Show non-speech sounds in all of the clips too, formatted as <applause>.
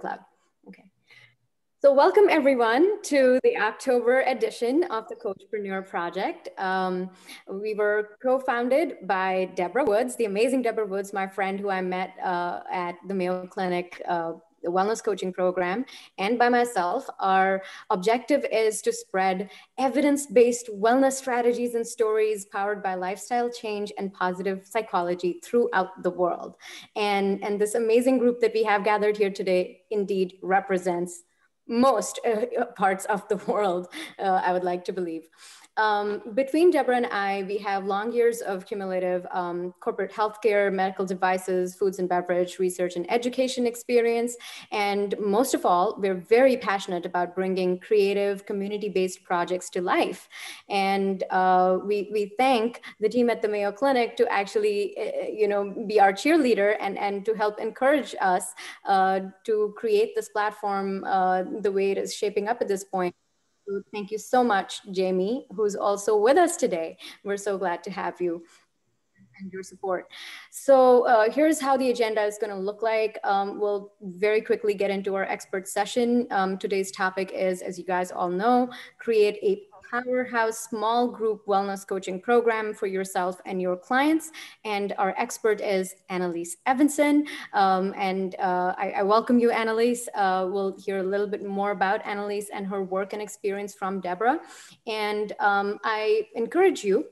club. Okay. So welcome everyone to the October edition of the Coachpreneur Project. Um, we were co-founded by Debra Woods, the amazing Debra Woods, my friend who I met uh, at the Mayo Clinic uh, the wellness coaching program, and by myself. Our objective is to spread evidence based wellness strategies and stories powered by lifestyle change and positive psychology throughout the world. And, and this amazing group that we have gathered here today indeed represents most uh, parts of the <laughs> world, uh, I would like to believe. Um, between Debra and I, we have long years of cumulative um, corporate healthcare, medical devices, foods and beverage research and education experience. And most of all, we're very passionate about bringing creative, community-based projects to life. And uh, we, we thank the team at the Mayo Clinic to actually, uh, you know, be our cheerleader and, and to help encourage us uh, to create this platform uh, the way it is shaping up at this point. Thank you so much, Jamie, who's also with us today. We're so glad to have you and your support. So uh, here's how the agenda is going to look like. Um, we'll very quickly get into our expert session. Um, today's topic is, as you guys all know, create a powerhouse small group wellness coaching program for yourself and your clients. And our expert is Annalise Evenson. Um, and uh, I, I, welcome you, Annalise. Uh, we'll hear a little bit more about Annalise and her work and experience from Debra. And um, I encourage you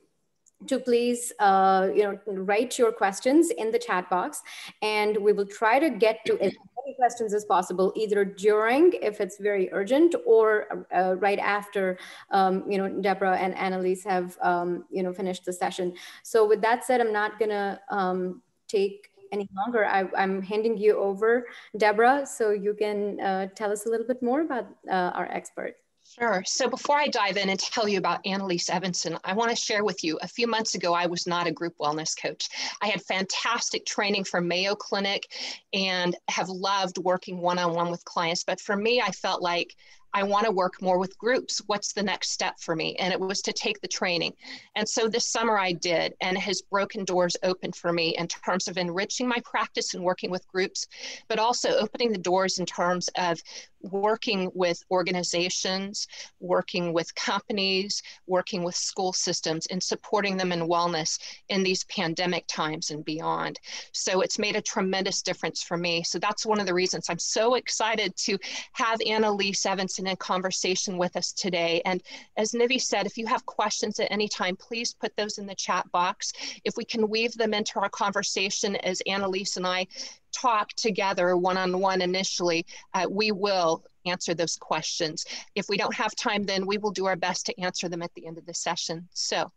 to please uh, you know write your questions in the chat box and we will try to get to as many questions as possible either during if it's very urgent or uh, right after um, you know debra and annalise have um, you know finished the session. So with that said i'm not gonna um, take any longer. I, am handing you over debra so you can uh, tell us a little bit more about uh, our expert Sure. So before I dive in and tell you about Annalise Evenson, I want to share with you a few months ago, I was not a group wellness coach. I had fantastic training from Mayo Clinic and have loved working one on one with clients. But for me, I felt like I want to work more with groups. What's the next step for me? And it was to take the training. And so this summer I did, and has broken doors open for me in terms of enriching my practice and working with groups, but also opening the doors in terms of working with organizations, working with companies, working with school systems, and supporting them in wellness in these pandemic times and beyond. So it's made a tremendous difference for me. So that's one of the reasons I'm so excited to have Anna Lee Evanson in conversation with us today. And as Nivi said, if you have questions at any time, please put those in the chat box. If we can weave them into our conversation as Annalise and I talk together one-on-one initially, uh, we will answer those questions. If we don't have time, then we will do our best to answer them at the end of the session. So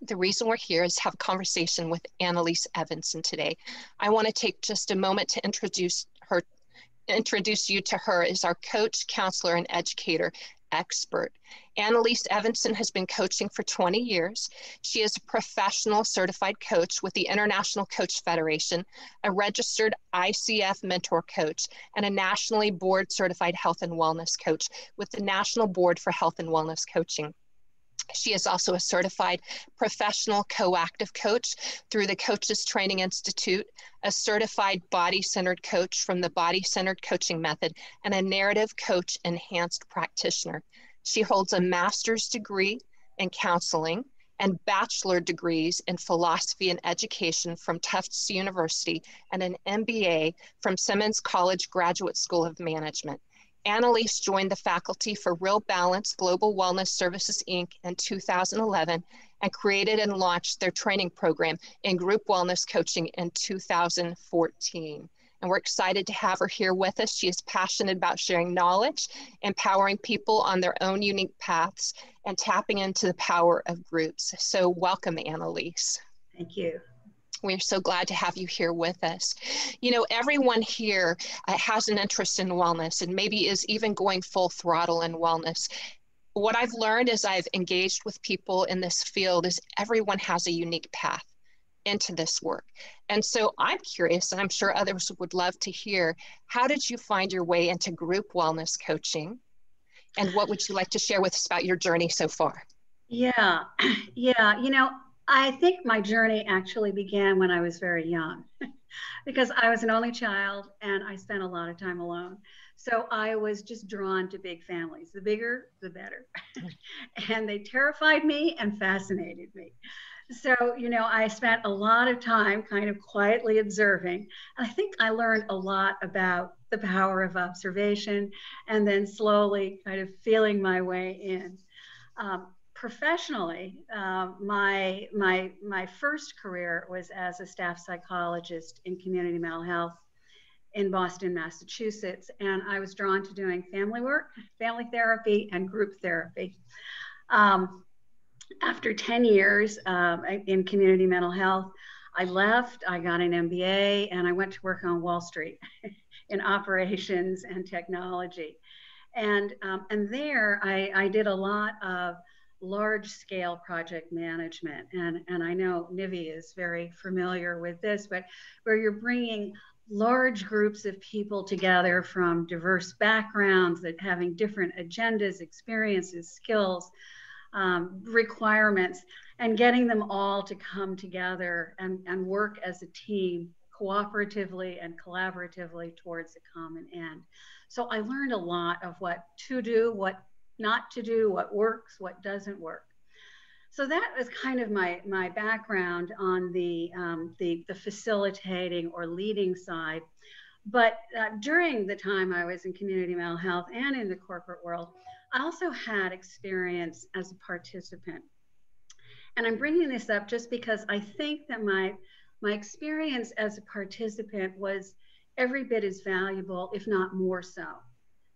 the reason we're here is to have a conversation with Annalise Evenson today. I want to take just a moment to introduce her introduce you to her as our coach, counselor, and educator expert. Annalise Evenson has been coaching for 20 years. She is a professional certified coach with the International Coach Federation, a registered ICF mentor coach, and a nationally board certified health and wellness coach with the National Board for Health and Wellness Coaching. She is also a certified professional coactive coach through the Coaches Training Institute, a certified body centered coach from the Body Centered Coaching Method, and a narrative coach enhanced practitioner. She holds a master's degree in counseling and bachelor degrees in philosophy and education from Tufts University and an MBA from Simmons College Graduate School of Management. Annalise joined the faculty for Real Balance Global Wellness Services, Inc. in 2011 and created and launched their training program in group wellness coaching in 2014. And we're excited to have her here with us. She is passionate about sharing knowledge, empowering people on their own unique paths, and tapping into the power of groups. So, welcome, Annalise. Thank you. We're so glad to have you here with us. You know, everyone here uh, has an interest in wellness and maybe is even going full throttle in wellness. What I've learned as I've engaged with people in this field is everyone has a unique path into this work. And so I'm curious, and I'm sure others would love to hear how did you find your way into group wellness coaching? And what would you like to share with us about your journey so far? Yeah, <clears throat> yeah. You know, I think my journey actually began when I was very young <laughs> because I was an only child and I spent a lot of time alone. So I was just drawn to big families. The bigger, the better. <laughs> and they terrified me and fascinated me. So, you know, I spent a lot of time kind of quietly observing. And I think I learned a lot about the power of observation and then slowly kind of feeling my way in. Um, professionally, uh, my, my, my first career was as a staff psychologist in community mental health in Boston, Massachusetts. And I was drawn to doing family work, family therapy, and group therapy. Um, after 10 years um, in community mental health, I left, I got an MBA, and I went to work on Wall Street <laughs> in operations and technology. And, um, and there I, I did a lot of large scale project management. And, and I know Nivi is very familiar with this, but where you're bringing large groups of people together from diverse backgrounds that having different agendas, experiences, skills, um, requirements, and getting them all to come together and, and work as a team cooperatively and collaboratively towards a common end. So I learned a lot of what to do, what not to do, what works, what doesn't work. So that was kind of my, my background on the, um, the, the, facilitating or leading side. But uh, during the time I was in community mental health and in the corporate world, I also had experience as a participant. And I'm bringing this up just because I think that my, my experience as a participant was every bit as valuable, if not more so,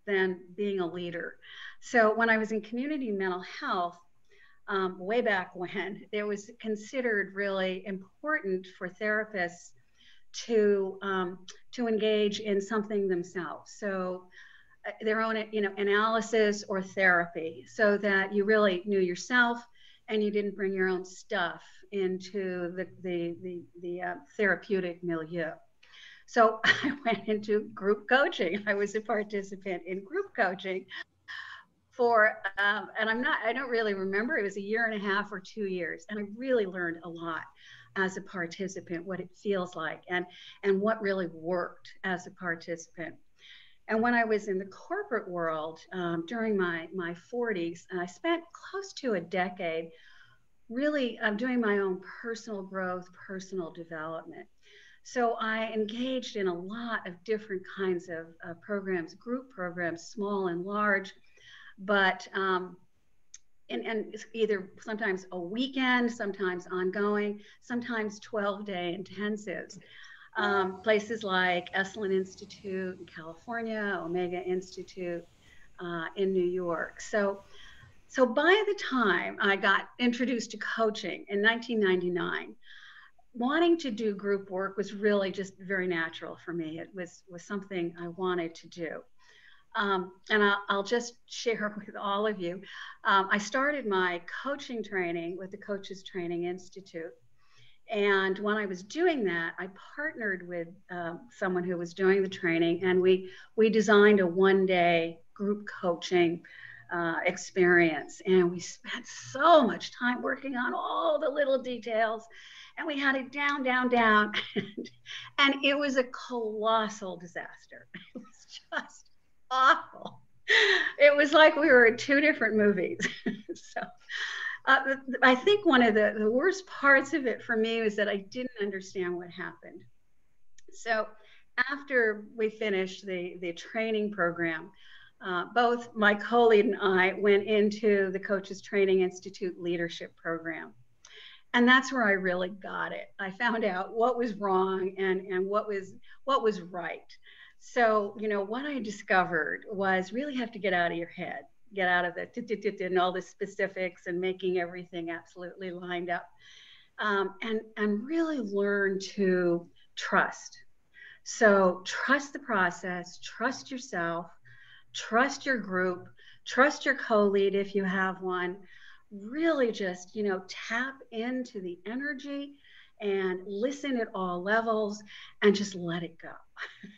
than being a leader. So when I was in community mental health, um, way back when, it was considered really important for therapists to um, to engage in something themselves. So uh, their own you know analysis or therapy, so that you really knew yourself and you didn't bring your own stuff into the the the, the uh, therapeutic milieu. So <laughs> I went into group coaching. I was a participant in group coaching for, um, and I'm not, I don't really remember, it was a year and a half or two years. And I really learned a lot as a participant, what it feels like and, and what really worked as a participant. And when I was in the corporate world um, during my, my 40s, I spent close to a decade really um, doing my own personal growth, personal development. So I engaged in a lot of different kinds of uh, programs, group programs, small and large, but um, and, and either sometimes a weekend, sometimes ongoing, sometimes 12 day intensives. Um, places like Esalen Institute in California, Omega Institute uh, in New York. So, so by the time I got introduced to coaching in 1999, wanting to do group work was really just very natural for me. It was was something I wanted to do. Um, and I'll, I'll, just share <laughs> with all of you. Um, I started my coaching training with the Coaches Training Institute. And when I was doing that, I partnered with uh, someone who was doing the training, and we we designed a one-day group coaching uh, experience. And we spent so much time working on all the little details, and we had it down, down, down, and, <laughs> and it was a colossal disaster. <laughs> It was just awful. It was like we were in two different movies. <laughs> so uh, I think one of the, the worst parts of it for me was that I didn't understand what happened. So after we finished the, the training program, uh, both my co-lead and I went into the Coaches Training Institute Leadership Program. And that's where I really got it. I found out what was wrong and, and what was what was right. So, you know, what I discovered was really have to get out of your head, get out of the and all the specifics and making everything absolutely lined up. Um, and, and really learn to trust. So, trust the process, trust yourself, trust your group, trust your co lead if you have one. Really just, you know, tap into the energy and listen at all levels and just let it go. <laughs>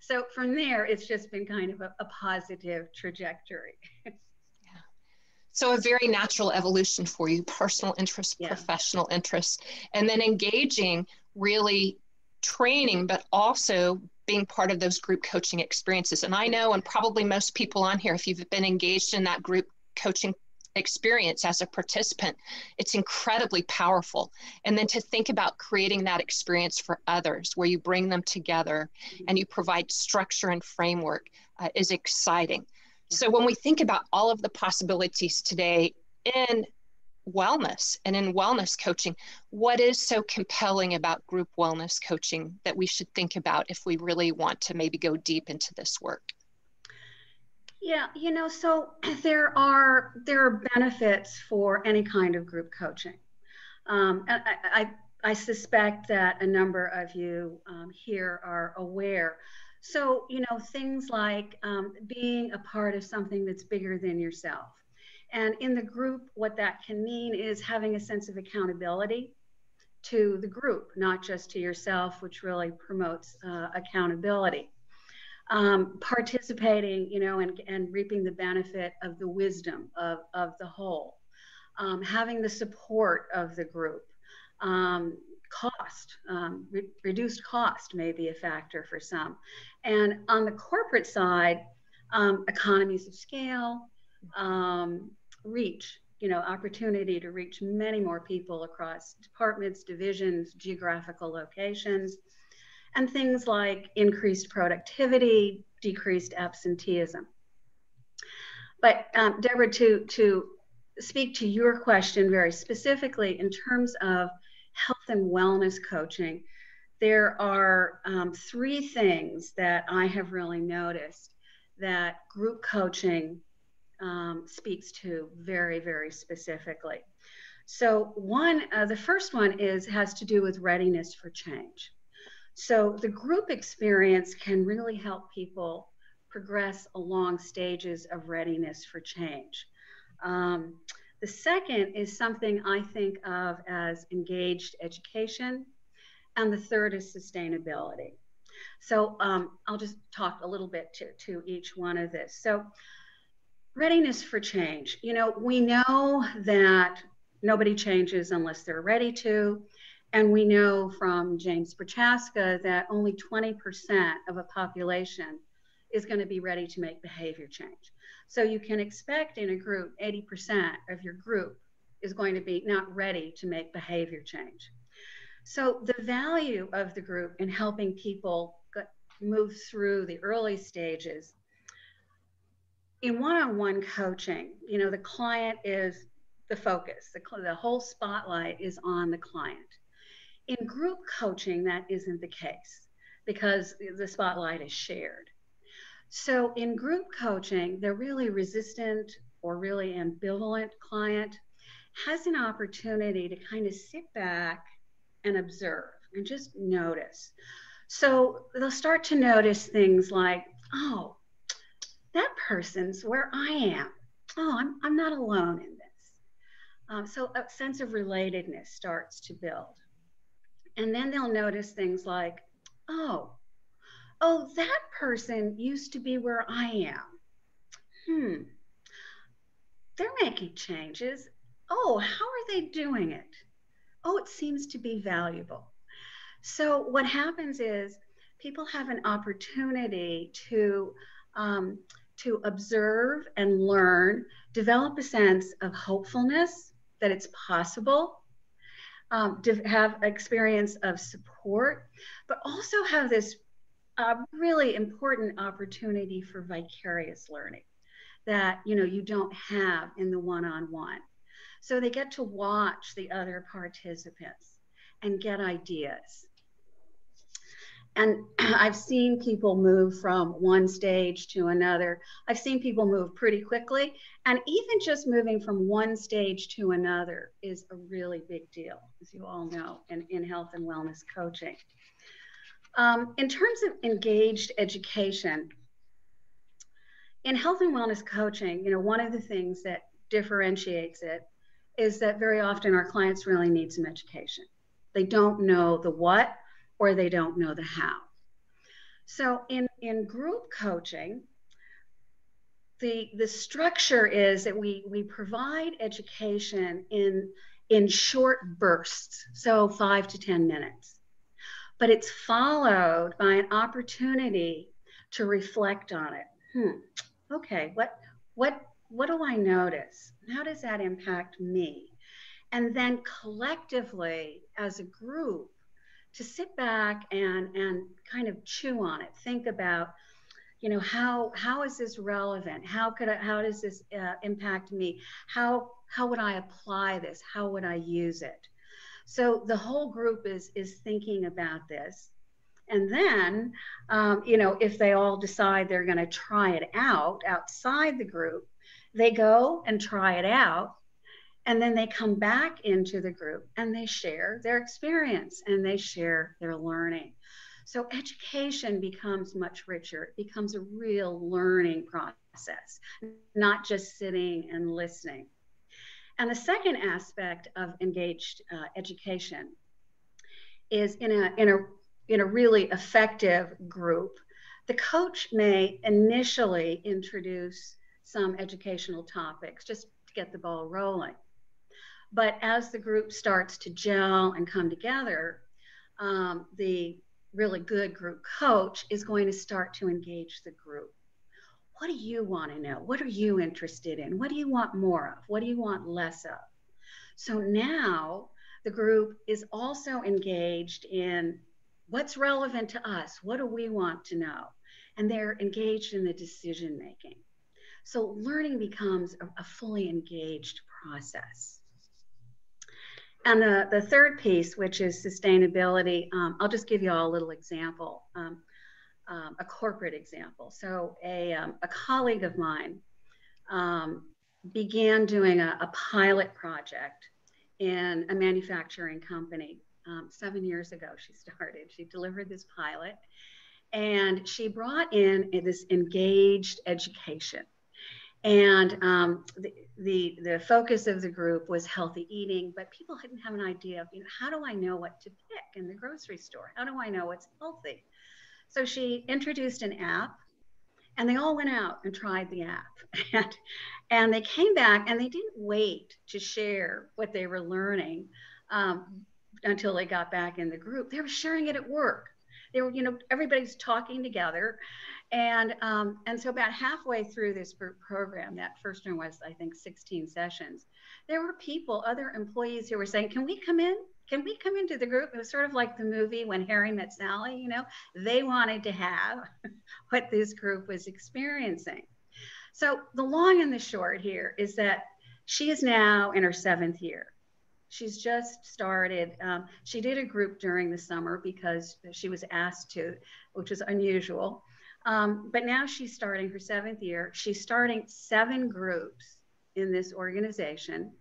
so from there, it's just been kind of a, a positive trajectory. yeah. So a very natural evolution for you, personal interest, yeah. professional interest, and then engaging really training, but also being part of those group coaching experiences. And I know, and probably most people on here, if you've been engaged in that group coaching experience as a participant, it's incredibly powerful. And then to think about creating that experience for others where you bring them together and you provide structure and framework uh, is exciting. So when we think about all of the possibilities today in wellness and in wellness coaching, what is so compelling about group wellness coaching that we should think about if we really want to maybe go deep into this work? Yeah, you know, so <clears throat> there are there are benefits for any kind of group coaching. Um, and I, I, I, suspect that a number of you um, here are aware so, you know, things like um, being a part of something that's bigger than yourself. And in the group, what that can mean is having a sense of accountability to the group, not just to yourself, which really promotes uh, accountability. Um, participating, you know, and, and reaping the benefit of the wisdom of, of the whole. Um, having the support of the group. Um, cost, um, re- reduced cost may be a factor for some. And on the corporate side, um, economies of scale, um, reach, you know, opportunity to reach many more people across departments, divisions, geographical locations, and things like increased productivity, decreased absenteeism. But um, Debra, to, to speak to your question very specifically in terms of health and wellness coaching, there are um, three things that I have really noticed that group coaching um, speaks to very, very specifically. So one, uh, the first one is has to do with readiness for change. So the group experience can really help people progress along stages of readiness for change. Um, the second is something I think of as engaged education. And the third is sustainability. So um, I'll just talk a little bit to, to each one of this. So readiness for change. You know, we know that nobody changes unless they're ready to. And we know from James Prochaska that only 20% of a population is going to be ready to make behavior change. So you can expect in a group, 80% of your group is going to be not ready to make behavior change. So the value of the group in helping people move through the early stages in one-on-one coaching, you know, the client is the focus. The, the whole spotlight is on the client. In group coaching, that isn't the case because the spotlight is shared. So in group coaching, the really resistant or really ambivalent client has an opportunity to kind of sit back and observe and just notice. So they'll start to notice things like, oh, that person's where I am. Oh, I'm, I'm not alone in this. Um, so a sense of relatedness starts to build. And then they'll notice things like, oh, oh, that person used to be where I am. Hmm. They're making changes. Oh, how are they doing it? Oh, it seems to be valuable. So, what happens is people have an opportunity to, um, to observe and learn, develop a sense of hopefulness that it's possible, um, to have experience of support, but also have this a really important opportunity for vicarious learning that you know you don't have in the one-on-one. So they get to watch the other participants and get ideas and <clears throat> i've seen people move from one stage to another. I've seen people move pretty quickly. And even just moving from one stage to another is a really big deal as you all know in, in health and wellness coaching. Um, in terms of engaged education, in health and wellness coaching, you know, one of the things that differentiates it is that very often our clients really need some education. They don't know the what or they don't know the how. So in, in group coaching, the the structure is that we we provide education in in short bursts, so five to ten minutes, but it's followed by an opportunity to reflect on it. Hmm. Okay, what what what do I notice? How does that impact me? And then collectively, as a group, to sit back and and kind of chew on it, think about you know how how is this relevant? How could I, how does this uh, impact me? How how would i apply this? How would i use it? So the whole group is is thinking about this. And then um, you know if they all decide they're going to try it out outside the group they go and try it out and then they come back into the group and they share their experience and they share their learning so education becomes much richer. It becomes a real learning process, not just sitting and listening. And the second aspect of engaged uh, education is in a, in, a, in a really effective group, the coach may initially introduce some educational topics just to get the ball rolling. But as the group starts to gel and come together, um, the really good group coach is going to start to engage the group. What do you want to know? What are you interested in? What do you want more of? What do you want less of? So now the group is also engaged in what's relevant to us? What do we want to know? And they're engaged in the decision making. So learning becomes a, a fully engaged process. And the, the third piece, which is sustainability, um, I'll just give you all a little example, um, um, a corporate example. So a, um, a colleague of mine um, began doing a, a, pilot project in a manufacturing company. Um, seven years ago, she started. She delivered this pilot and she brought in this engaged education. And um, the, the, the focus of the group was healthy eating, but people didn't have an idea of, you know, how do I know what to pick in the grocery store? How do I know what's healthy? So she introduced an app and they all went out and tried the app <laughs> and, and they came back and they didn't wait to share what they were learning um, until they got back in the group they were sharing it at work they were you know everybody's talking together and um, and so about halfway through this program, that first one was I think 16 sessions. There were people, other employees who were saying, "Can we come in? Can we come into the group?" It was sort of like the movie When Harry Met Sally. You know, they wanted to have <laughs> what this group was experiencing. So the long and the short here is that she is now in her seventh year. She's just started. Um, she did a group during the summer because she was asked to, which was unusual. Um, but now she's starting her seventh year. She's starting seven groups in this organization,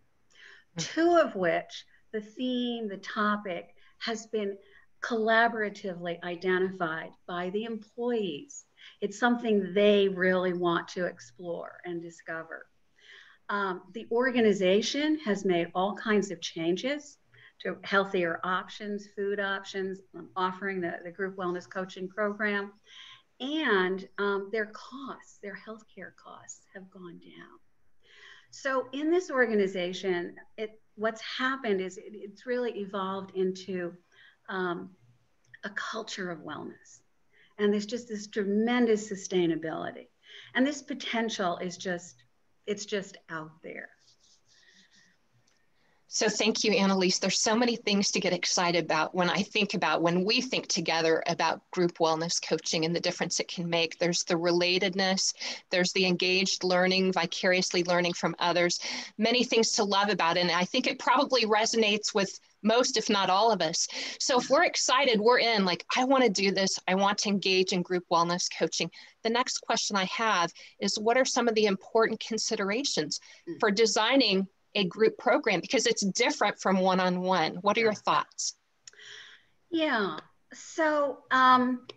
two of which the theme, the topic has been collaboratively identified by the employees. It's something they really want to explore and discover. Um, the organization has made all kinds of changes to healthier options, food options, um, offering the, the group wellness coaching program and um, their costs, their healthcare costs, have gone down. So in this organization, it, what's happened is it, it's really evolved into um, a culture of wellness, and there's just this tremendous sustainability, and this potential is just it's just out there. So thank you, Annalise. There's so many things to get excited about when I think about when we think together about group wellness coaching and the difference it can make. There's the relatedness, there's the engaged learning, vicariously learning from others, many things to love about it. And I think it probably resonates with most, if not all of us. So if we're excited, we're in, like, I want to do this, I want to engage in group wellness coaching. The next question I have is what are some of the important considerations mm. for designing a group program because it's different from one on one. What are your thoughts? Yeah, so um,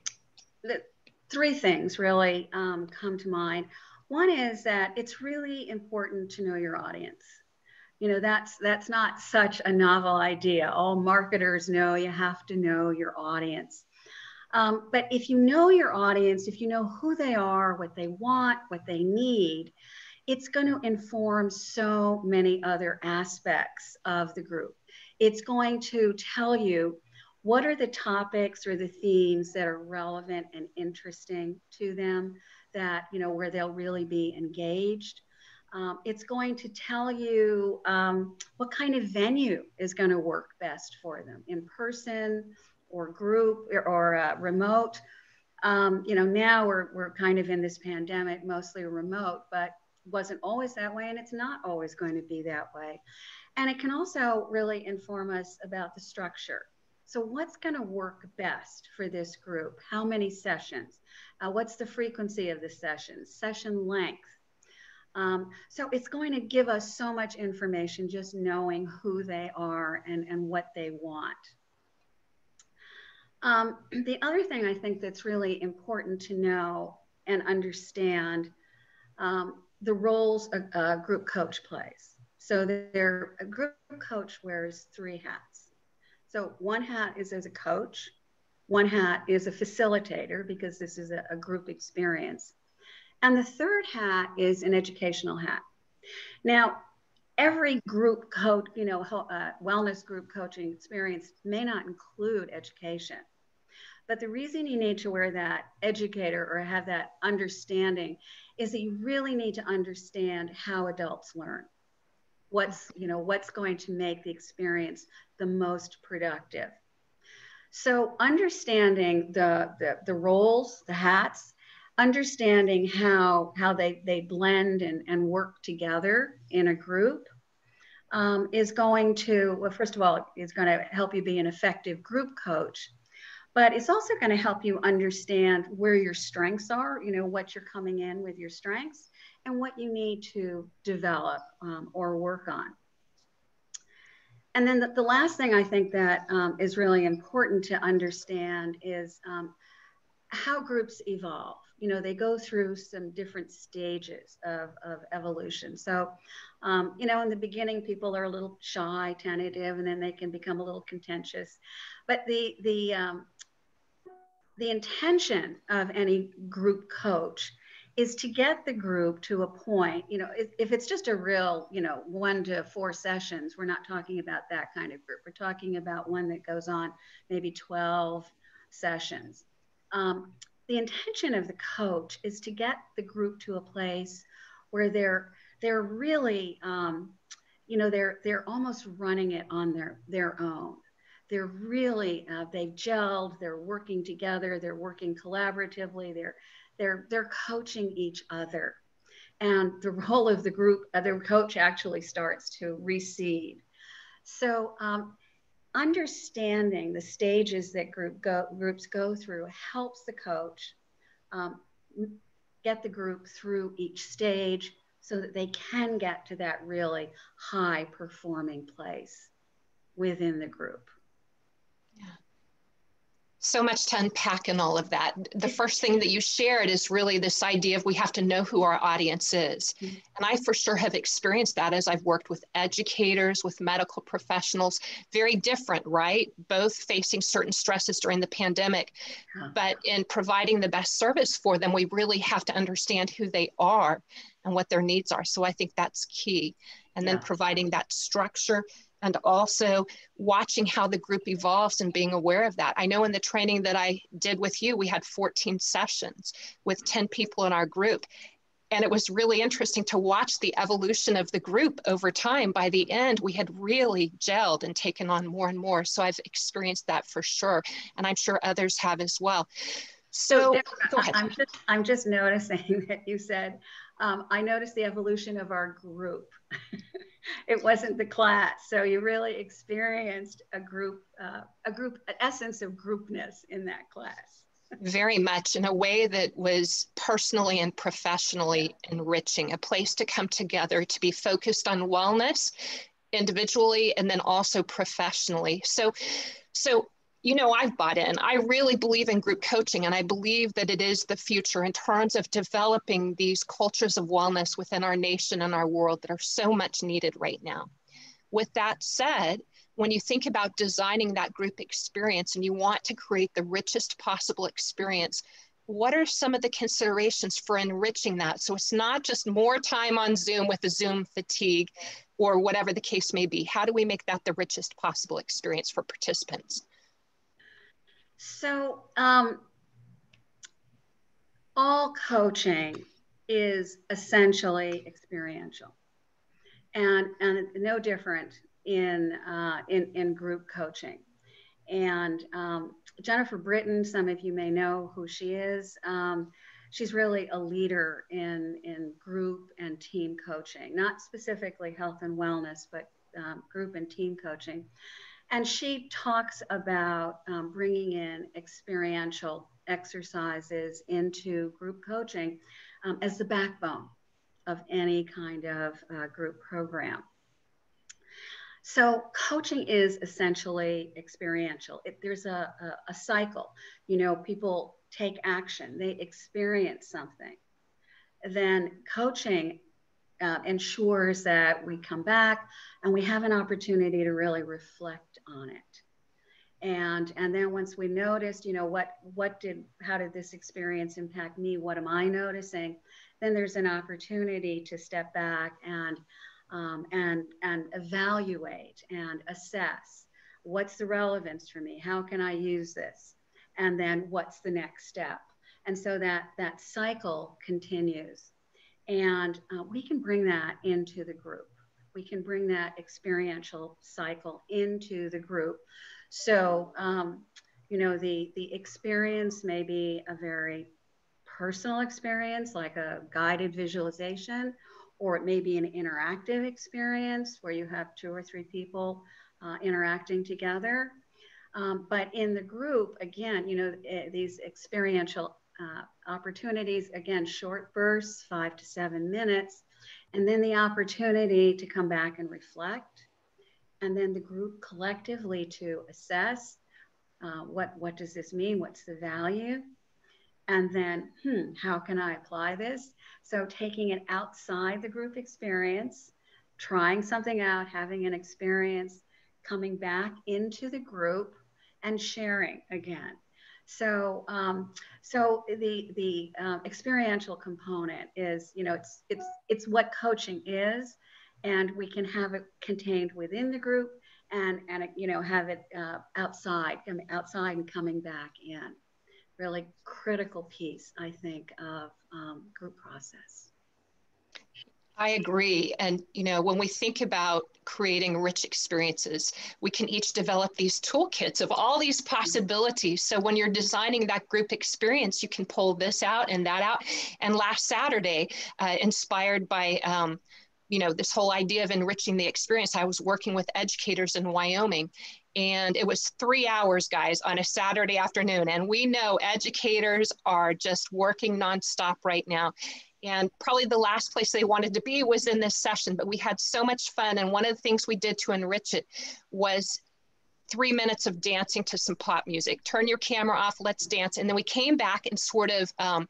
the three things really um, come to mind. One is that it's really important to know your audience. You know, that's that's not such a novel idea. All marketers know you have to know your audience. Um, but if you know your audience, if you know who they are, what they want, what they need, it's going to inform so many other aspects of the group. It's going to tell you what are the topics or the themes that are relevant and interesting to them that, you know, where they'll really be engaged. Um, it's going to tell you um, what kind of venue is going to work best for them in person or group or, or uh, remote. Um, you know, now we're, we're kind of in this pandemic, mostly remote, but wasn't always that way and it's not always going to be that way. And it can also really inform us about the structure. So, what's going to work best for this group? How many sessions? Uh, what's the frequency of the sessions? Session length? Um, so it's going to give us so much information just knowing who they are and, and what they want. Um, the other thing I think that's really important to know and understand um, the roles a, a, group coach plays. So there, a group coach wears three hats. So one hat is as a coach, one hat is a facilitator because this is a, a group experience. And the third hat is an educational hat. Now, every group coach, you know, uh, wellness group coaching experience may not include education. But the reason you need to wear that educator or have that understanding is that you really need to understand how adults learn. What's, you know, what's going to make the experience the most productive. So understanding the, the, the roles, the hats, understanding how how they they blend and, and work together in a group um, is going to well first of all it's going to help you be an effective group coach but it's also going to help you understand where your strengths are you know what you're coming in with your strengths and what you need to develop um, or work on and then the, the, last thing i think that um, is really important to understand is um, how groups evolve you know, they go through some different stages of, of evolution. So, um, you know, in the beginning, people are a little shy, tentative, and then they can become a little contentious. But the, the, um, the intention of any group coach is to get the group to a point, you know, if, if, it's just a real, you know, one to four sessions, we're not talking about that kind of group. We're talking about one that goes on maybe 12 sessions. Um, the intention of the coach is to get the group to a place where they're they're really um, you know they're they're almost running it on their their own they're really uh, they've gelled they're working together they're working collaboratively they're they're they're coaching each other. And the role of the group uh, the coach actually starts to recede. So um, understanding the stages that group go, groups go through helps the coach um, get the group through each stage so that they can get to that really high performing place within the group so much to unpack in all of that. The first thing that you shared is really this idea of we have to know who our audience is. Mm-hmm. And I for sure have experienced that as I've worked with educators, with medical professionals, very different, right? Both facing certain stresses during the pandemic. But in providing the best service for them, we really have to understand who they are and what their needs are. So I think that's key. And then providing that structure and also watching how the group evolves and being aware of that. I know in the training that I did with you, we had 14 sessions with 10 people in our group. And it was really interesting to watch the evolution of the group over time. By the end, we had really gelled and taken on more and more. So I've experienced that for sure. And I'm sure others have as well. So, so I'm just I'm just noticing <laughs> that you said um, I noticed the evolution of our group. <laughs> it wasn't the class. So you really experienced a group, uh, a group, an essence of groupness in that class. Very much in a way that was personally and professionally enriching, a place to come together to be focused on wellness individually and then also professionally. So, so you know, I've bought in. I really believe in group coaching, and I believe that it is the future in terms of developing these cultures of wellness within our nation and our world that are so much needed right now. With that said, when you think about designing that group experience and you want to create the richest possible experience, what are some of the considerations for enriching that? So it's not just more time on Zoom with the Zoom fatigue or whatever the case may be. How do we make that the richest possible experience for participants? So, um, all coaching is essentially experiential and, and no different in, uh, in, in group coaching. And um, Jennifer Britton, some of you may know who she is. Um, she's really a leader in, in group and team coaching, not specifically health and wellness, but um, group and team coaching. And she talks about um, bringing in experiential exercises into group coaching um, as the backbone of any kind of uh, group program. So coaching is essentially experiential. It, there's a, a, a, cycle. You know, people take action, they experience something. Then coaching uh, ensures that we come back and we have an opportunity to really reflect on it. And, and then once we noticed, you know, what, what did, how did this experience impact me? What am I noticing? Then there's an opportunity to step back and um, and, and evaluate and assess what's the relevance for me? How can I use this? And then what's the next step? And so that, that cycle continues. And uh, we can bring that into the group. We can bring that experiential cycle into the group. So, um, you know, the, the experience may be a very personal experience, like a guided visualization, or it may be an interactive experience where you have two or three people uh, interacting together. Um, but in the group, again, you know, eh, these experiential uh, opportunities, again, short bursts, five to seven minutes, and then the opportunity to come back and reflect, and then the group collectively to assess uh, what, what does this mean? What's the value? And then, hmm, how can I apply this? So taking it outside the group experience, trying something out, having an experience, coming back into the group and sharing again. So, um, so the the um, experiential component is, you know, it's it's it's what coaching is, and we can have it contained within the group, and and you know have it uh, outside, outside and coming back in really critical piece, I think, of um, group process. I agree. And, you know, when we think about creating rich experiences, we can each develop these toolkits of all these possibilities. So when you're designing that group experience, you can pull this out and that out. And last Saturday, uh, inspired by, um, you know, this whole idea of enriching the experience, I was working with educators in Wyoming and it was three hours, guys, on a Saturday afternoon. And we know educators are just working nonstop right now. And probably the last place they wanted to be was in this session, but we had so much fun. And one of the things we did to enrich it was three minutes of dancing to some pop music. Turn your camera off, let's dance. And then we came back and sort of um,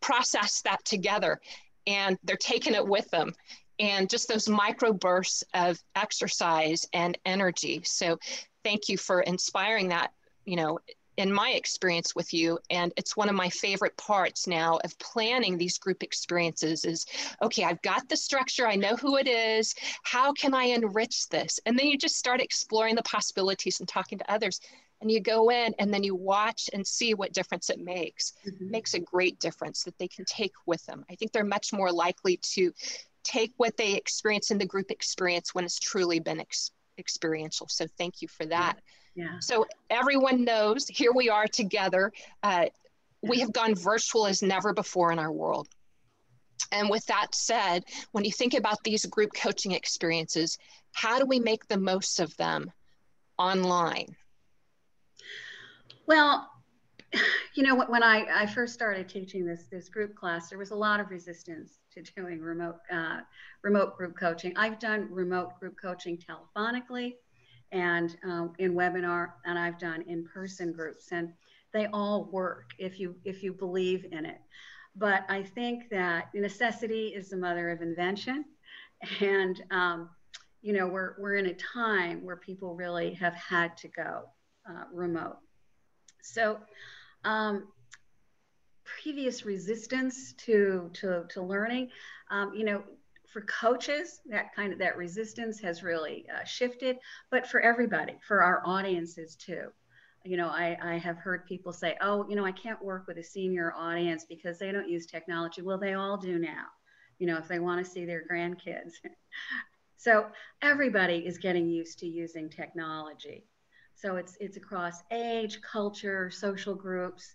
processed that together. And they're taking it with them and just those micro bursts of exercise and energy. So thank you for inspiring that, you know, in my experience with you and it's one of my favorite parts now of planning these group experiences is okay i've got the structure i know who it is how can i enrich this and then you just start exploring the possibilities and talking to others and you go in and then you watch and see what difference it makes mm-hmm. it makes a great difference that they can take with them i think they're much more likely to take what they experience in the group experience when it's truly been ex- experiential. So thank you for that. Yeah. Yeah. So everyone knows here we are together. Uh, we have gone virtual as never before in our world. And with that said, when you think about these group coaching experiences, how do we make the most of them online? Well, <sighs> you know, when I, I first started teaching this this group class, there was a lot of resistance to doing remote uh, remote group coaching. I've done remote group coaching telephonically and um, in webinar, and I've done in person groups, and they all work if you if you believe in it. But I think that necessity is the mother of invention, and um, you know, we're, we're in a time where people really have had to go uh, remote. So, um, previous resistance to, to, to learning, um, you know, for coaches, that kind of that resistance has really uh, shifted, but for everybody, for our audiences too. You know, I, I have heard people say, oh, you know, I can't work with a senior audience because they don't use technology. Well, they all do now, you know, if they want to see their grandkids. <laughs> so everybody is getting used to using technology. So it's it's across age, culture, social groups,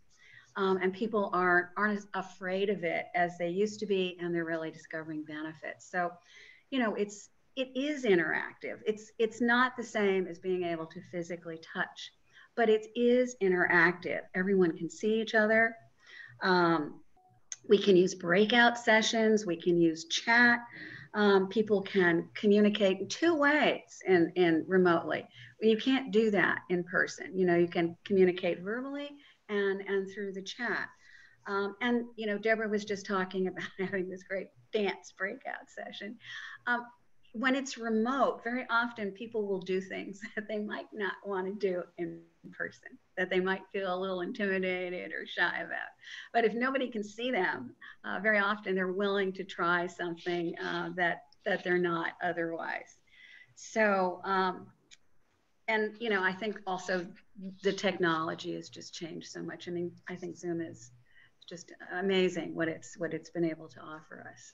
um, and people aren't aren't as afraid of it as they used to be, and they're really discovering benefits. So, you know, it's it is interactive. It's it's not the same as being able to physically touch, but it is interactive. Everyone can see each other. Um, we can use breakout sessions. We can use chat. Um, people can communicate two ways in, in remotely. You can't do that in person. You know, you can communicate verbally and and through the chat. Um, and you know, Debra was just talking about <laughs> having this great dance breakout session. Um, when it's remote, very often people will do things <laughs> that they might not want to do in person, that they might feel a little intimidated or shy about. But if nobody can see them, uh, very often they're willing to try something uh, that that they're not otherwise. So um, and you know, I think also the technology has just changed so much. I mean, I think Zoom is just amazing what it's what it's been able to offer us.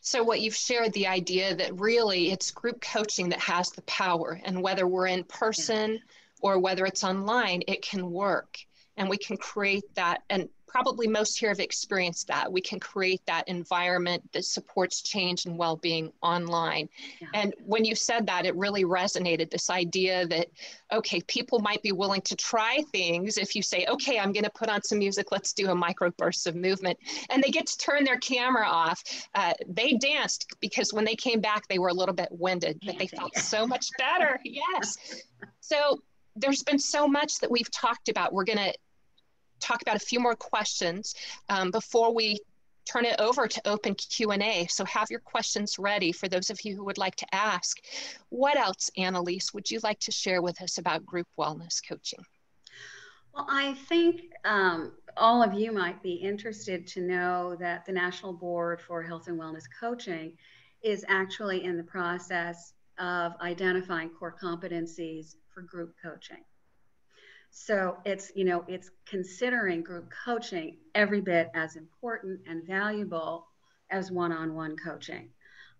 So what you've shared the idea that really it's group coaching that has the power and whether we're in person yeah. or whether it's online, it can work and we can create that and probably most here have experienced that. We can create that environment that supports change and well being online. Yeah. And when you said that, it really resonated this idea that, okay, people might be willing to try things if you say, okay, I'm going to put on some music, let's do a microburst of movement. And they get to turn their camera off. Uh, they danced because when they came back, they were a little bit winded, but they felt so much better. <laughs> yes. So there's been so much that we've talked about. We're going to talk about a few more questions um, before we turn it over to open Q&A. So have your questions ready for those of you who would like to ask. What else, Annalise, would you like to share with us about group wellness coaching? Well, I think um, all of you might be interested to know that the National Board for Health and Wellness Coaching is actually in the process of identifying core competencies for group coaching. So it's, you know, it's considering group coaching every bit as important and valuable as one-on-one coaching.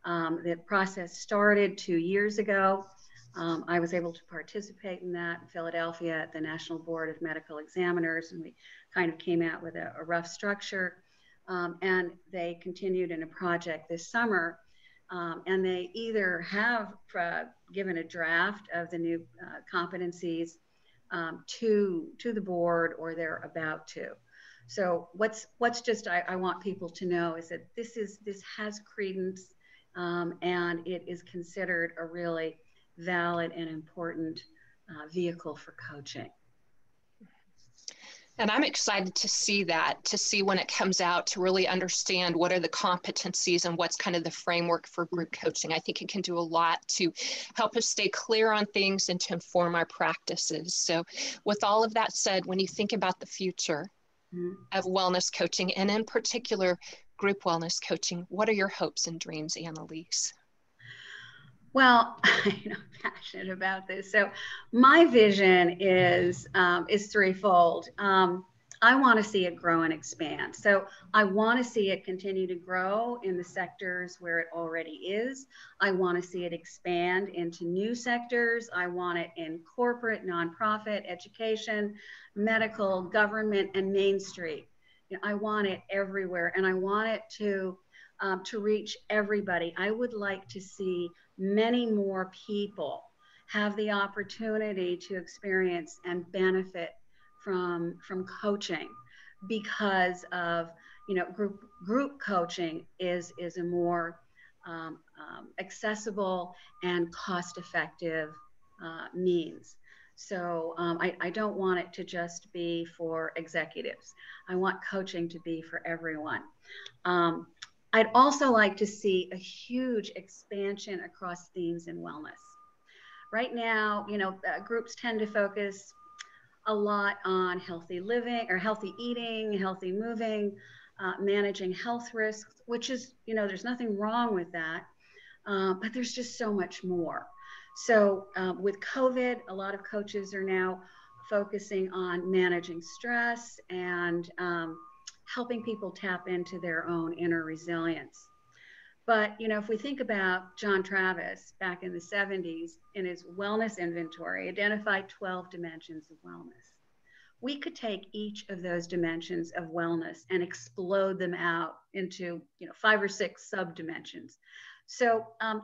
Um, the process started two years ago. Um, I was able to participate in that in Philadelphia at the National Board of Medical Examiners, and we kind of came out with a, a rough structure. Um, and they continued in a project this summer, um, and they either have uh, given a draft of the new uh, competencies um, to to the board or they're about to. So what's what's just I, I want people to know is that this is this has credence um, and it is considered a really valid and important uh, vehicle for coaching. And I'm excited to see that, to see when it comes out, to really understand what are the competencies and what's kind of the framework for group coaching. I think it can do a lot to help us stay clear on things and to inform our practices. So, with all of that said, when you think about the future mm-hmm. of wellness coaching, and in particular, group wellness coaching, what are your hopes and dreams, Annalise? Well, <laughs> I'm passionate about this. So my vision is um, is threefold. Um, I want to see it grow and expand. So I want to see it continue to grow in the sectors where it already is. I want to see it expand into new sectors. I want it in corporate, nonprofit, education, medical, government, and Main Street. You know, I want it everywhere, and I want it to um, to reach everybody. I would like to see many more people have the opportunity to experience and benefit from from coaching because of you know group group coaching is is a more um, um, accessible and cost effective uh, means. So um, I, I, don't want it to just be for executives. I want coaching to be for everyone. Um, I'd also like to see a huge expansion across themes in wellness. Right now, you know, uh, groups tend to focus a lot on healthy living or healthy eating, healthy moving, uh, managing health risks, which is, you know, there's nothing wrong with that. Uh, but there's just so much more. So, um, with COVID, a lot of coaches are now focusing on managing stress and um, helping people tap into their own inner resilience. But, you know, if we think about John Travis back in the 70s in his wellness inventory, identified 12 dimensions of wellness. We could take each of those dimensions of wellness and explode them out into, you know, five or six sub dimensions. So, um,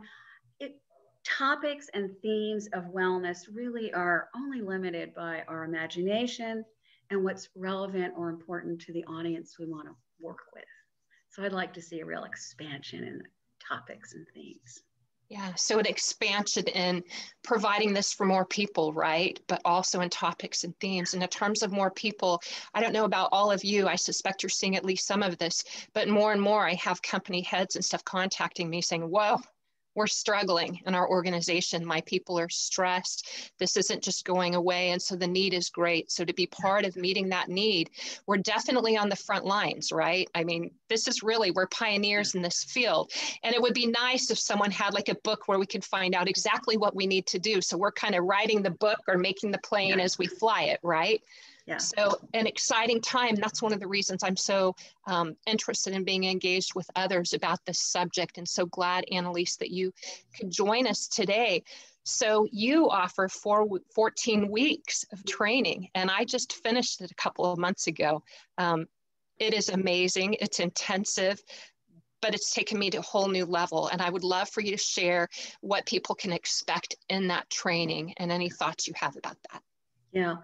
it, topics and themes of wellness really are only limited by our imagination and what's relevant or important to the audience we want to work with. So I'd like to see a real expansion in topics and themes. Yeah, so an expansion in providing this for more people, right? But also in topics and themes. And in terms of more people, I don't know about all of you. I suspect you're seeing at least some of this, but more and more I have company heads and stuff contacting me saying, whoa, we're struggling in our organization. My people are stressed. This isn't just going away. And so the need is great. So to be part of meeting that need, we're definitely on the front lines, right? I mean, this is really, we're pioneers in this field. And it would be nice if someone had like a book where we could find out exactly what we need to do. So we're kind of writing the book or making the plane as we fly it, right? Yeah. So an exciting time. That's one of the reasons I'm so um, interested in being engaged with others about this subject. And so glad, Annalise, that you could join us today. So you offer four, 14 weeks of training, and I just finished it a couple of months ago. Um, it is amazing. It's intensive but it's taken me to a whole new level. And I would love for you to share what people can expect in that training and any thoughts you have about that. Yeah.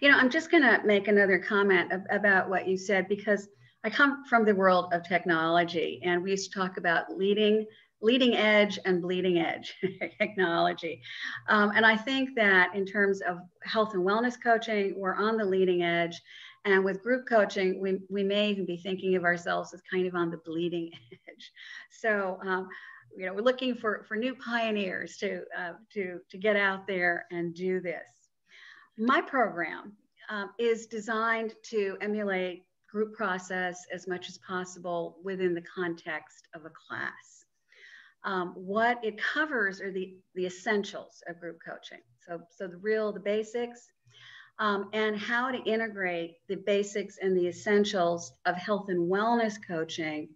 You know, I'm just going to make another comment about what you said because I come from the world of technology and we used to talk about leading leading edge and bleeding edge <laughs> technology. Um, and I think that in terms of health and wellness coaching, we're on the leading edge. And with group coaching, we, we may even be thinking of ourselves as kind of on the bleeding <laughs> edge. So, um, you know, we're looking for, for new pioneers to, uh, to, to get out there and do this. My program um, is designed to emulate group process as much as possible within the context of a class. Um, what it covers are the, the essentials of group coaching. So, so the real, the basics, um, and how to integrate the basics and the essentials of health and wellness coaching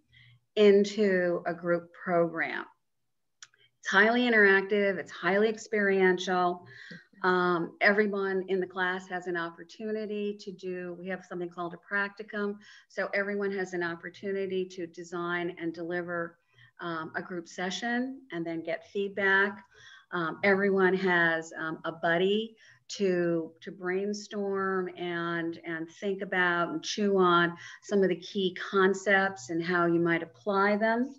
into a group program. It's highly interactive, it's highly experiential. Um, everyone in the class has an opportunity to do, we have something called a practicum. So everyone has an opportunity to design and deliver um, a group session and then get feedback. Um, everyone has um, a buddy to, to brainstorm and, and think about and chew on some of the key concepts and how you might apply them.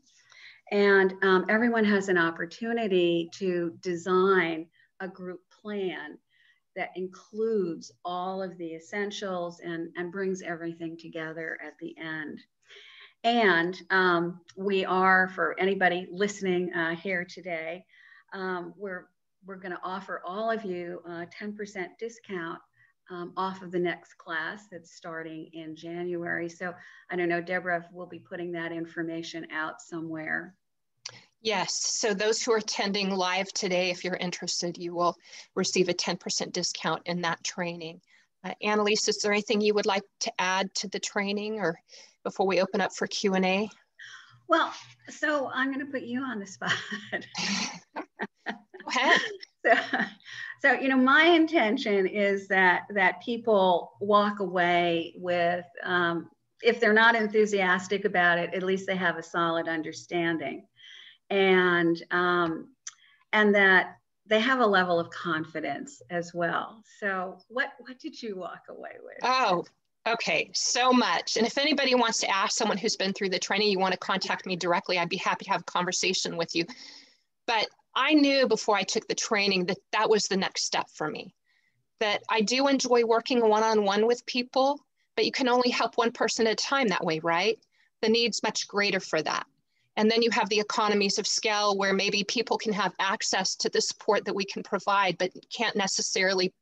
And um, everyone has an opportunity to design a group plan that includes all of the essentials and, and brings everything together at the end. And um, we are, for anybody listening uh, here today, um, we're, we're going to offer all of you a 10% discount um, off of the next class that's starting in January. So I don't know, Debra we'll be putting that information out somewhere. Yes, so those who are attending live today, if you're interested, you will receive a 10% discount in that training. Uh, Annalise, is there anything you would like to add to the training or before we open up for Q&A? Well, so I'm going to put you on the spot. <laughs> Go ahead. So, so, you know, my intention is that that people walk away with, um, if they're not enthusiastic about it, at least they have a solid understanding and um, and that they have a level of confidence as well. So what what did you walk away with? Oh, okay, so much. And if anybody wants to ask someone who's been through the training, you want to contact me directly, I'd be happy to have a conversation with you. But I knew before I took the training that that was the next step for me. That I do enjoy working one on one with people, but you can only help one person at a time that way, right? The need's much greater for that. And then you have the economies of scale where maybe people can have access to the support that we can provide, but can't necessarily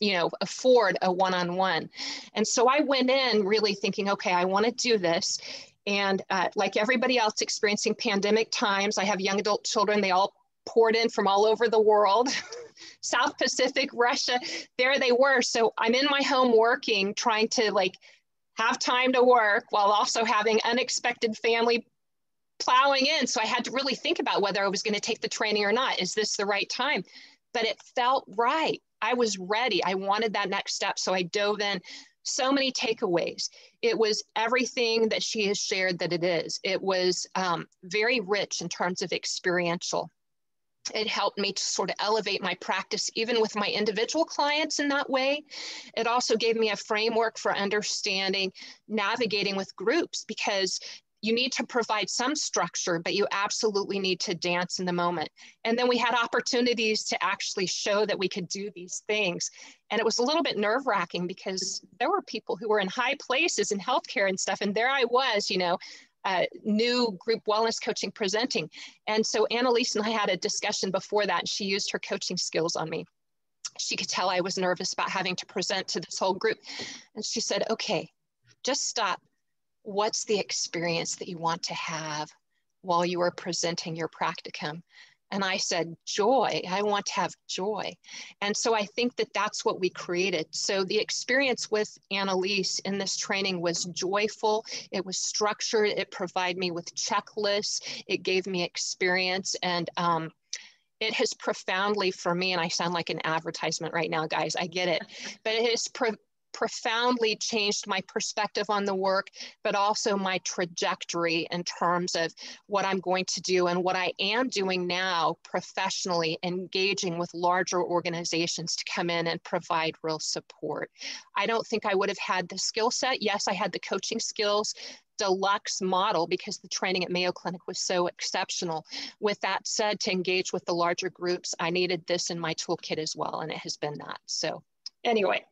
you know afford a one-on-one. And so i went in really thinking okay i want to do this. And uh, like everybody else experiencing pandemic times i have young adult children they all poured in from all over the world. <laughs> South pacific russia there they were. So i'm in my home working trying to like have time to work while also having unexpected family plowing in so i had to really think about whether i was going to take the training or not is this the right time but it felt right I was ready. I wanted that next step. So I dove in. So many takeaways. It was everything that she has shared that it is. It was um, very rich in terms of experiential. It helped me to sort of elevate my practice, even with my individual clients in that way. It also gave me a framework for understanding navigating with groups because you need to provide some structure, but you absolutely need to dance in the moment. And then we had opportunities to actually show that we could do these things. And it was a little bit nerve wracking because there were people who were in high places in healthcare and stuff. And there I was, you know, uh, new group wellness coaching presenting. And so Annalise and I had a discussion before that, and she used her coaching skills on me. She could tell I was nervous about having to present to this whole group. And she said, okay, just stop what's the experience that you want to have while you are presenting your practicum? And I said, joy. I want to have joy. And so I think that that's what we created. So the experience with Annalise in this training was joyful. It was structured. It provided me with checklists. It gave me experience. And um, it has profoundly for me, and I sound like an advertisement right now, guys, I get it, but it has pro- profoundly changed my perspective on the work, but also my trajectory in terms of what I'm going to do and what I am doing now professionally, engaging with larger organizations to come in and provide real support. I don't think I would have had the skill set. Yes, I had the coaching skills, deluxe model because the training at Mayo Clinic was so exceptional. With that said, to engage with the larger groups, I needed this in my toolkit as well, and it has been that. So anyway.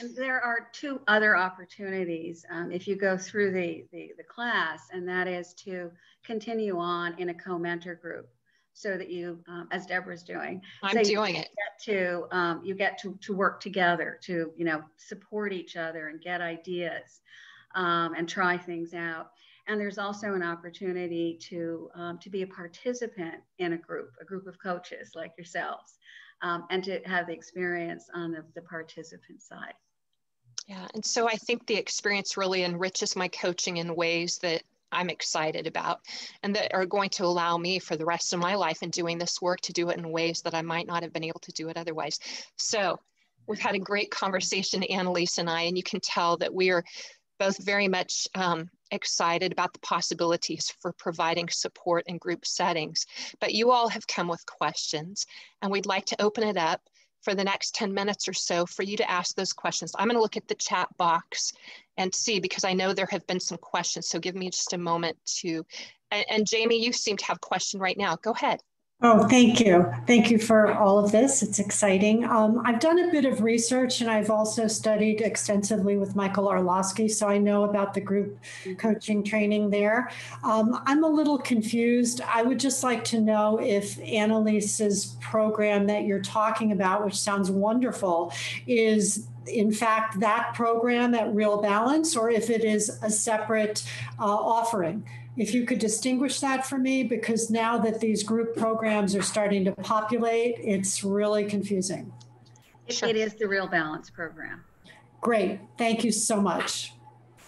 And there are two other opportunities um, if you go through the, the, the class, and that is to continue on in a co-mentor group so that you, um, as Debra's doing, I'm so doing it. Get to um, you get to to work together to you know support each other and get ideas um, and try things out. And there's also an opportunity to um, to be a participant in a group, a group of coaches like yourselves, um, and to have the experience on the, the participant side. Yeah, and so I think the experience really enriches my coaching in ways that I'm excited about and that are going to allow me for the rest of my life in doing this work to do it in ways that I might not have been able to do it otherwise. So we've had a great conversation, Annalise and I, and you can tell that we are both very much um, excited about the possibilities for providing support in group settings. But you all have come with questions, and we'd like to open it up for the next 10 minutes or so for you to ask those questions. I'm going to look at the chat box and see because I know there have been some questions. So give me just a moment to, and, and Jamie, you seem to have a question right now. Go ahead. Oh, thank you. Thank you for all of this. It's exciting. Um, I've done a bit of research and I've also studied extensively with Michael Arloski, so I know about the group coaching training there. Um, I'm a little confused. I would just like to know if Annalise's program that you're talking about, which sounds wonderful, is in fact that program at Real Balance or if it is a separate uh, offering if you could distinguish that for me, because now that these group programs are starting to populate, it's really confusing. Sure. It is the Real Balance program. Great. Thank you so much.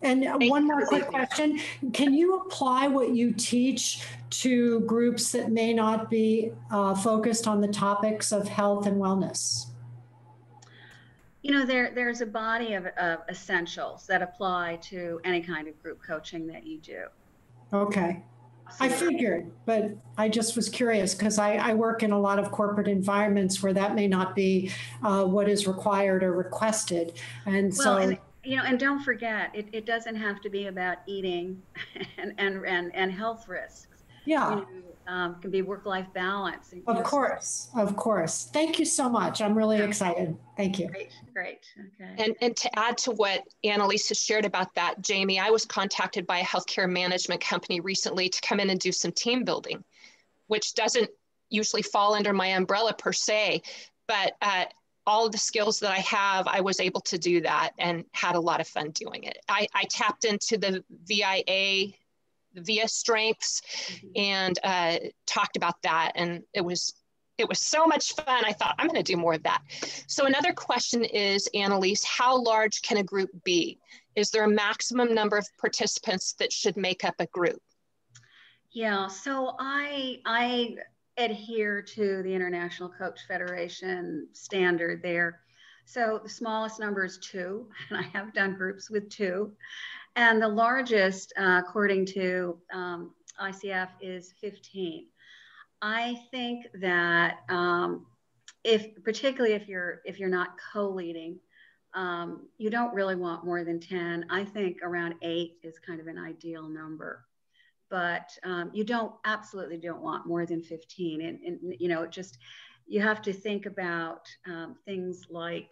And Thank one more quick question. Can you apply what you teach to groups that may not be uh, focused on the topics of health and wellness? You know, there, there's a body of, of essentials that apply to any kind of group coaching that you do. Okay. I figured, but I just was curious because I, I, work in a lot of corporate environments where that may not be uh, what is required or requested. And well, so. And, you know, and don't forget, it, it doesn't have to be about eating <laughs> and, and, and, and health risks. Yeah. You know, um, can be work-life balance. Of course, of course. Thank you so much. I'm really excited. Thank you. Great, great. Okay. And, and to add to what Annalisa shared about that, Jamie, I was contacted by a healthcare management company recently to come in and do some team building, which doesn't usually fall under my umbrella per se, but uh, all of the skills that I have, I was able to do that and had a lot of fun doing it. I, I tapped into the VIA via strengths mm-hmm. and uh, talked about that. And it was it was so much fun. I thought i'm going to do more of that. So another question is annalise how large can a group be? Is there a maximum number of participants that should make up a group? Yeah so i i adhere to the international coach federation standard there. So the smallest number is two <laughs> and i have done groups with two and the largest, uh, according to um, ICF, is 15. I think that um, if, particularly if you're if you're not co-leading, um, you don't really want more than 10. I think around eight is kind of an ideal number, but um, you don't absolutely don't want more than 15. And, and you know, just you have to think about um, things like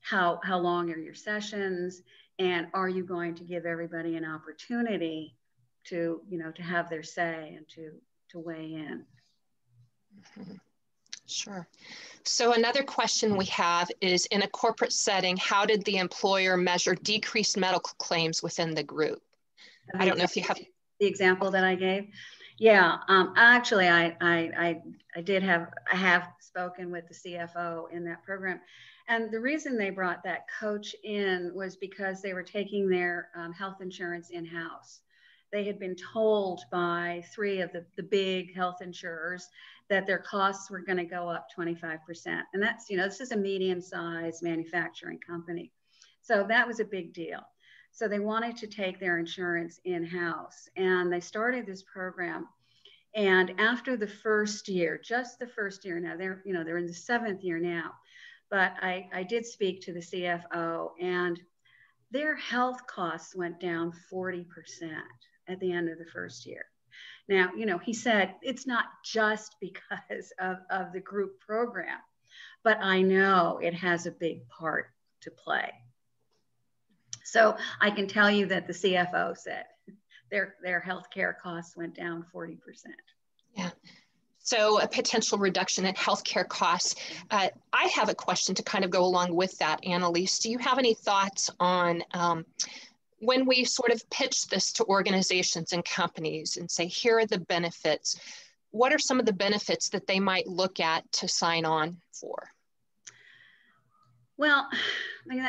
how how long are your sessions and are you going to give everybody an opportunity to you know to have their say and to to weigh in? Mm-hmm. sure. So another question we have is in a corporate setting how did the employer measure decreased medical claims within the group? I don't know if you have the example that i gave? Yeah um, actually I, I i i did have i have spoken with the cfo in that program and the reason they brought that coach in was because they were taking their um, health insurance in house. They had been told by three of the, the big health insurers that their costs were going to go up 25%. And that's, you know, this is a medium sized manufacturing company. So that was a big deal. So they wanted to take their insurance in house and they started this program. And after the first year, just the first year now, they're, you know, they're in the seventh year now but I, I did speak to the CFO and their health costs went down 40% at the end of the first year. Now, you know, he said it's not just <laughs> because of, of the group program, but I know it has a big part to play. So I can tell you that the CFO said their, their healthcare costs went down 40%. So a potential reduction in healthcare costs. Uh, I have a question to kind of go along with that, Annalise. Do you have any thoughts on um, when we sort of pitch this to organizations and companies and say, here are the benefits, what are some of the benefits that they might look at to sign on for? Well,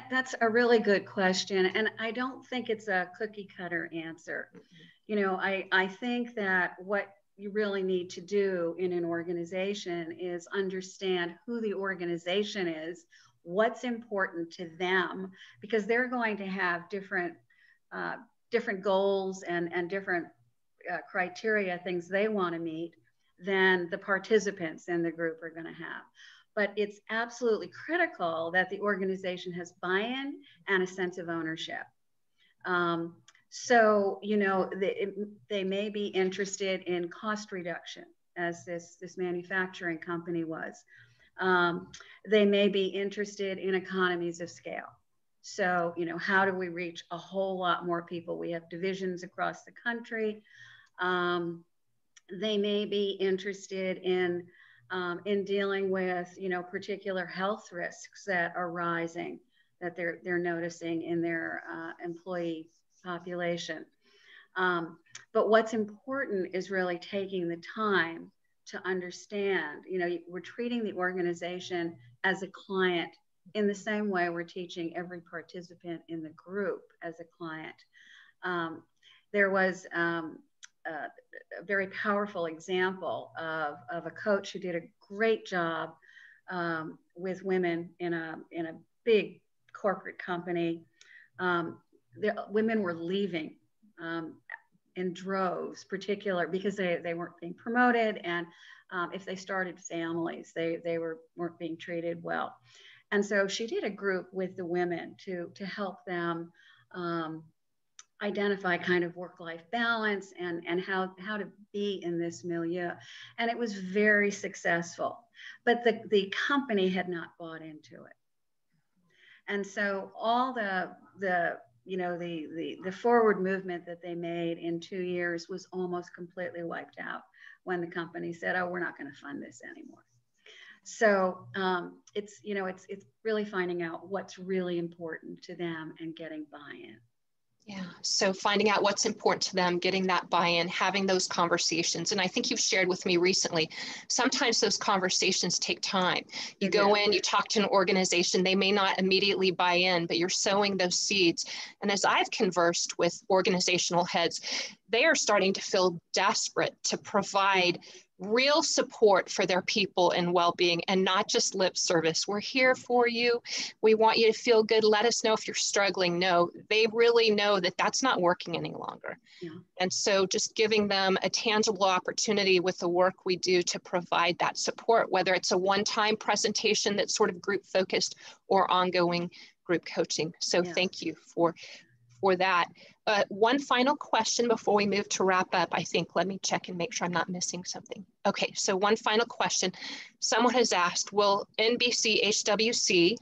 that's a really good question. And I don't think it's a cookie cutter answer. You know, I, I think that what you really need to do in an organization is understand who the organization is, what's important to them, because they're going to have different uh, different goals and and different uh, criteria, things they want to meet, than the participants in the group are going to have. But it's absolutely critical that the organization has buy-in and a sense of ownership. Um, so, you know, they, they may be interested in cost reduction, as this, this manufacturing company was. Um, they may be interested in economies of scale. So, you know, how do we reach a whole lot more people? We have divisions across the country. Um, they may be interested in um, in dealing with, you know, particular health risks that are rising that they're they're noticing in their uh, employee population. Um, but what's important is really taking the time to understand, you know, we're treating the organization as a client in the same way we're teaching every participant in the group as a client. Um, there was um, a, a, very powerful example of, of a coach who did a great job um, with women in a, in a big corporate company. The women were leaving um, in droves, particular because they, they weren't being promoted, and um, if they started families, they they were weren't being treated well, and so she did a group with the women to to help them um, identify kind of work-life balance and and how how to be in this milieu. And it was very successful but the the company had not bought into it. And so all the the you know the the the forward movement that they made in two years was almost completely wiped out when the company said oh we're not going to fund this anymore. So um, it's you know it's it's really finding out what's really important to them and getting buy-in yeah. So finding out what's important to them, getting that buy in, having those conversations. And I think you've shared with me recently, sometimes those conversations take time. You go mm-hmm. in, you talk to an organization, they may not immediately buy in, but you're sowing those seeds. And as I've conversed with organizational heads, they are starting to feel desperate to provide real support for their people and well-being and not just lip service. We're here for you. We want you to feel good. Let us know if you're struggling. No they really know that that's not working any longer. Yeah. and so just giving them a tangible opportunity with the work we do to provide that support whether it's a one-time presentation that's sort of group focused or ongoing group coaching. So yeah. thank you for for that uh, one final question before we move to wrap up, I think. Let me check and make sure I'm not missing something. Okay, so one final question. Someone has asked, will NBC HWC,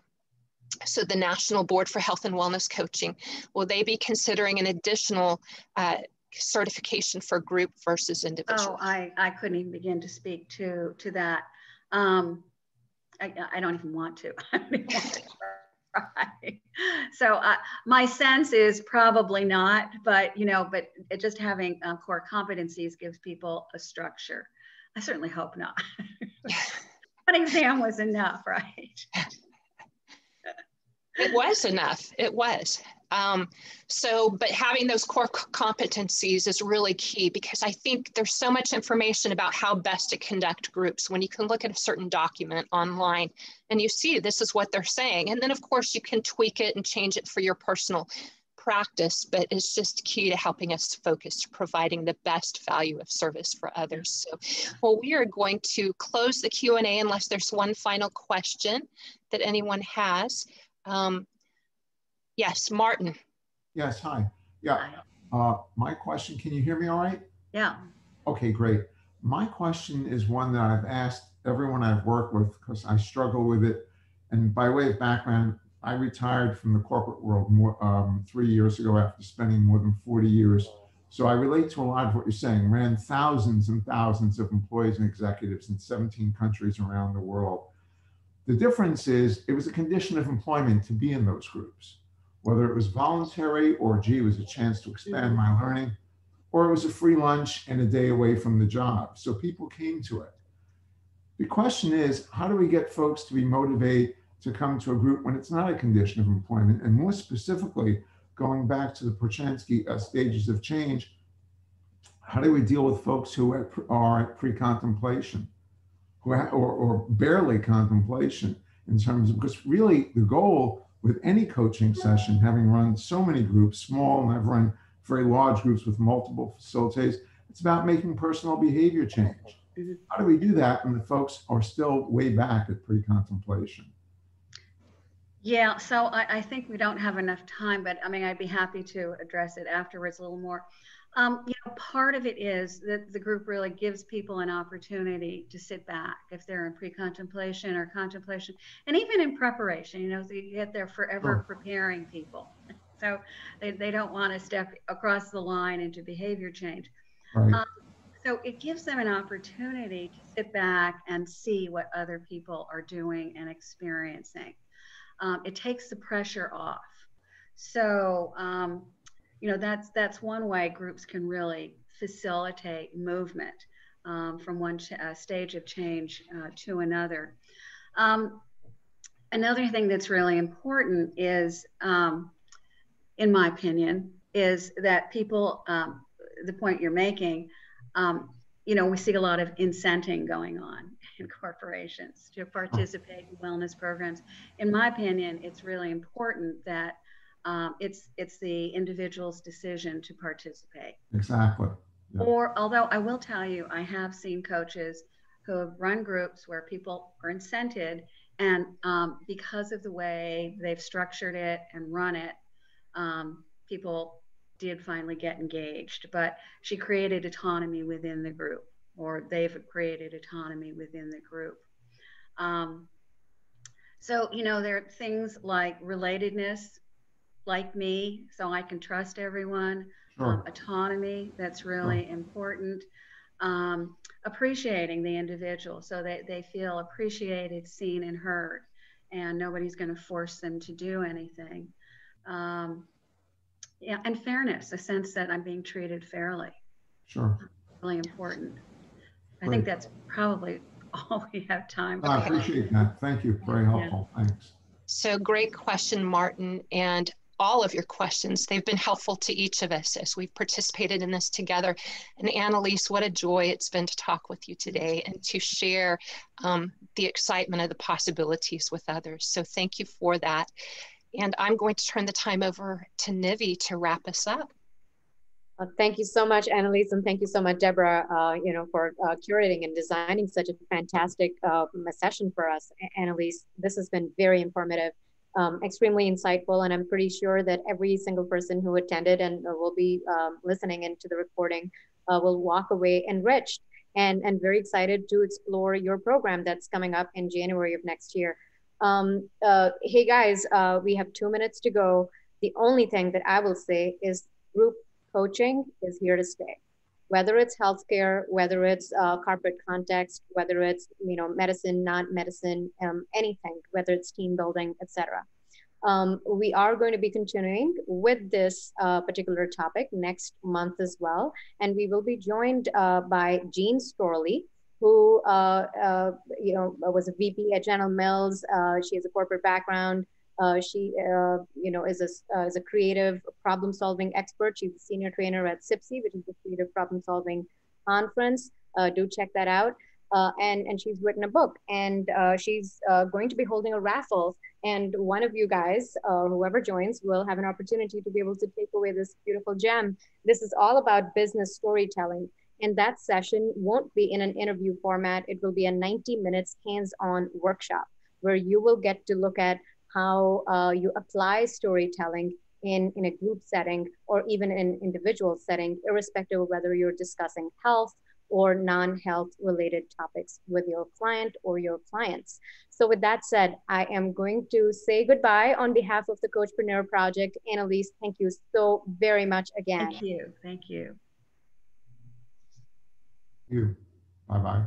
so the National Board for Health and Wellness Coaching, will they be considering an additional uh, certification for group versus individual? Oh, I, I couldn't even begin to speak to, to that. Um, I, I don't even want to. <laughs> right. <laughs> So uh, my sense is probably not, but you know, but it, just having um, core competencies gives people a structure. I certainly hope not. <laughs> One exam was enough, right? <laughs> it was enough. It was. Um, so, but having those core competencies is really key because I think there's so much information about how best to conduct groups when you can look at a certain document online and you see this is what they're saying. And then, of course, you can tweak it and change it for your personal practice, but it's just key to helping us focus providing the best value of service for others. So, well, we are going to close the Q&A unless there's one final question that anyone has. Um, Yes, Martin. Yes, hi. Yeah. Uh, my question, can you hear me all right? Yeah. Okay, great. My question is one that I've asked everyone I've worked with because I struggle with it. And by way of background, I retired from the corporate world more, um, three years ago after spending more than 40 years. So I relate to a lot of what you're saying. Ran thousands and thousands of employees and executives in 17 countries around the world. The difference is it was a condition of employment to be in those groups whether it was voluntary or gee, was a chance to expand my learning, or it was a free lunch and a day away from the job. So people came to it. The question is, how do we get folks to be motivated to come to a group when it's not a condition of employment? And more specifically, going back to the Prochaska uh, stages of change, how do we deal with folks who are at pre-contemplation who or, or barely contemplation in terms of, because really the goal with any coaching session, having run so many groups, small, and I've run very large groups with multiple facilitators, it's about making personal behavior change. Mm-hmm. How do we do that when the folks are still way back at pre contemplation? Yeah, so I, I, think we don't have enough time, but I mean, I'd be happy to address it afterwards a little more. Um, you know, part of it is that the group really gives people an opportunity to sit back if they're in pre-contemplation or contemplation, and even in preparation. You know, so you get there forever oh. preparing people, <laughs> so they, they don't want to step across the line into behavior change. Right. Um, so it gives them an opportunity to sit back and see what other people are doing and experiencing. Um, it takes the pressure off. So um, you know that's that's one way groups can really facilitate movement um, from one ch- uh, stage of change uh, to another. Um, another thing that's really important is, um, in my opinion, is that people, um, the point you're making, um, you know, we see a lot of incenting going on <laughs> in corporations to participate in wellness programs. In my opinion, it's really important that um, it's it's the individual's decision to participate. Exactly. Yeah. Or although I will tell you, I have seen coaches who have run groups where people are incented, and um, because of the way they've structured it and run it, um, people did finally get engaged, but she created autonomy within the group, or they've created autonomy within the group. Um, so, you know, there are things like relatedness, like me, so I can trust everyone, Sure. um, autonomy, that's really important. Um, appreciating the individual so that they feel appreciated, seen, and heard, and nobody's going to force them to do anything. Um, yeah, and fairness, a sense that I'm being treated fairly, Sure. really important. I think that's probably <laughs> all we have time I appreciate that. Thank you. Very helpful. Thanks. So great question, Martin, and all of your questions. They've been helpful to each of us as we've participated in this together. And Annalise, what a joy it's been to talk with you today and to share um, the excitement of the possibilities with others. So thank you for that. And I'm going to turn the time over to Nivi to wrap us up. Uh, thank you so much, Annalise, and thank you so much, Debra, uh, you know, for uh, curating and designing such a fantastic uh, session for us. Annalise, this has been very informative, um, extremely insightful, and I'm pretty sure that every single person who attended and uh, will be um, listening into the recording uh, will walk away enriched and, and very excited to explore your program that's coming up in January of next year. Um, uh, hey guys, uh, we have two minutes to go. The only thing that I will say is group coaching is here to stay whether it's healthcare whether it's uh, corporate context whether it's you know medicine not medicine um, anything whether it's team building etc um, we are going to be continuing with this uh, particular topic next month as well. And we will be joined uh, by jean storlie who uh, uh, you know was a vp at general mills. Uh, she has a corporate background uh, she, uh, you know, is a, uh, is a creative problem-solving expert. She's a senior trainer at CPSI, which is the Creative Problem Solving Conference. Uh, do check that out. Uh, and and she's written a book, and uh, she's going to be holding a raffle. And one of you guys, whoever joins, will have an opportunity to be able to take away this beautiful gem. This is all about business storytelling. And that session won't be in an interview format. It will be a 90 minutes hands-on workshop where you will get to look at how uh, you apply storytelling in, in a group setting or even in an individual setting, irrespective of whether you're discussing health or non-health related topics with your client or your clients. So with that said, I am going to say goodbye on behalf of the Coachpreneur Project. Annalise, thank you so very much again. Thank you. Thank you. You. Bye-bye.